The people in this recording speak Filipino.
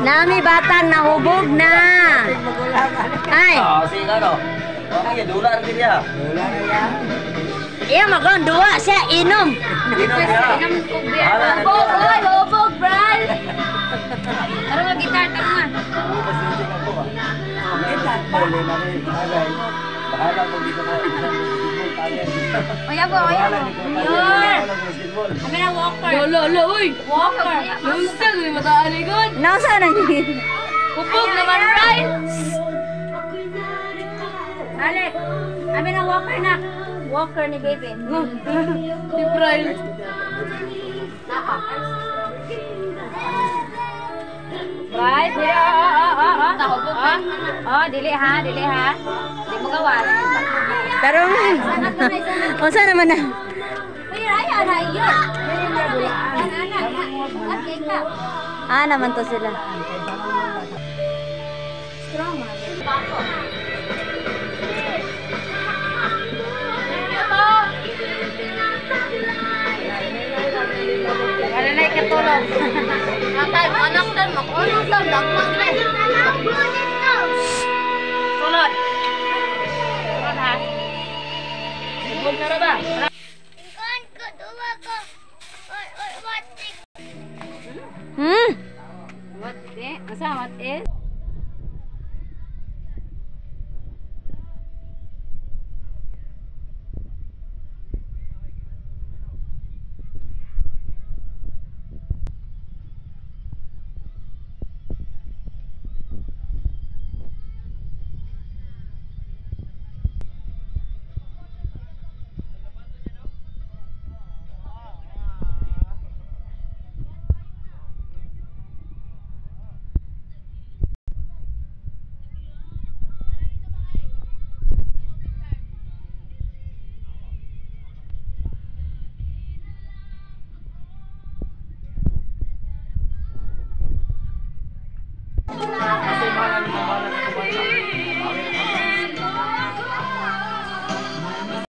Nami batang nahubog na. Ay, Ah, sige ano. Okay, dula rin niya. iya magon dua siya inom. Dino niya. Hala na Hubog, niya. oy, hubog, Bral. Ano nga gitar, tama. Bahala po dito po. Oya po, oya po. Yun. Kami na walker. Lolo, lolo, uy. Walker. Lustag, may mataaligod. Nausa nang Hubog naman, Bral. Alec, kami na walker na. Walker ni baby. Si Bral. Right, dili, oh, oh, oh, oh, oh. Dili ha, dili ha. Di mo gawas. Tarong. Unsa naman na? Ah, naman to sila. Strong, Ano na ikatulong? Natay, anak tan, makulong tan, dagmang Hmm. What's that? What's that? What is?